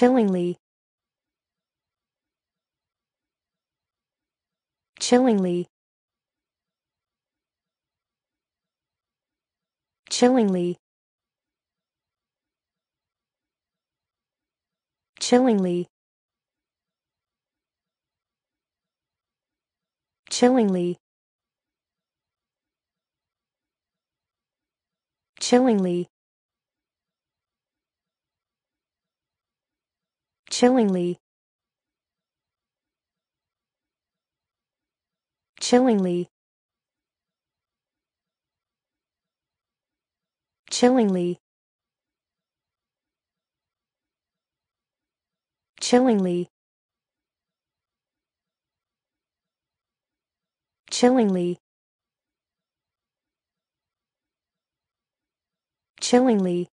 chillingly. Chillingly. Chillingly. Chillingly. Chillingly. Chillingly chillingly. Chillingly. Chillingly. Chillingly. Chillingly. Chillingly